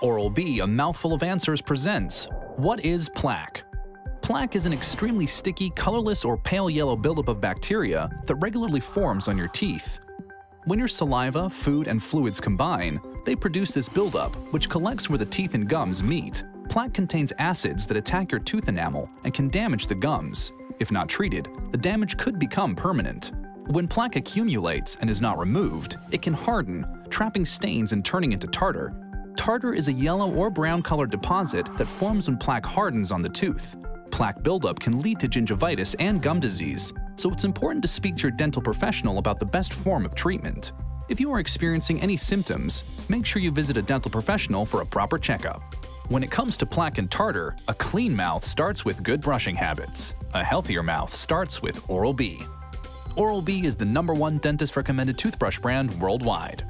Oral-B, a mouthful of answers presents What is plaque? Plaque is an extremely sticky, colorless, or pale yellow buildup of bacteria that regularly forms on your teeth. When your saliva, food, and fluids combine, they produce this buildup, which collects where the teeth and gums meet. Plaque contains acids that attack your tooth enamel and can damage the gums. If not treated, the damage could become permanent. When plaque accumulates and is not removed, it can harden, trapping stains and turning into tartar. Tartar is a yellow or brown colored deposit that forms when plaque hardens on the tooth. Plaque buildup can lead to gingivitis and gum disease, so it's important to speak to your dental professional about the best form of treatment. If you are experiencing any symptoms, make sure you visit a dental professional for a proper checkup. When it comes to plaque and tartar, a clean mouth starts with good brushing habits. A healthier mouth starts with Oral-B. Oral-B is the number one dentist recommended toothbrush brand worldwide.